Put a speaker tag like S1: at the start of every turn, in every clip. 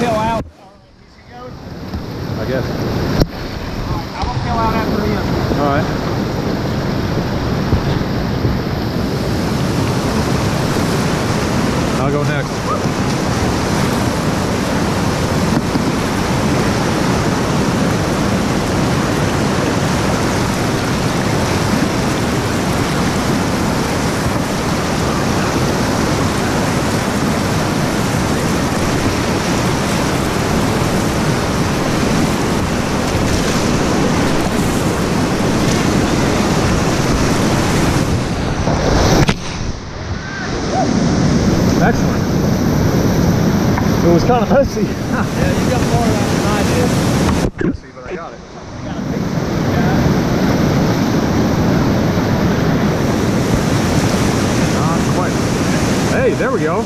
S1: pill out.
S2: I guess.
S1: I will pill out after him.
S2: All right. I'll go next. It was kind of messy.
S1: Yeah, you got more of that than I did.
S2: messy, but I got it. Not quite. Hey, there we go.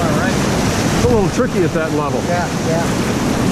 S1: All right.
S2: It's a little tricky at that level.
S1: Yeah, yeah.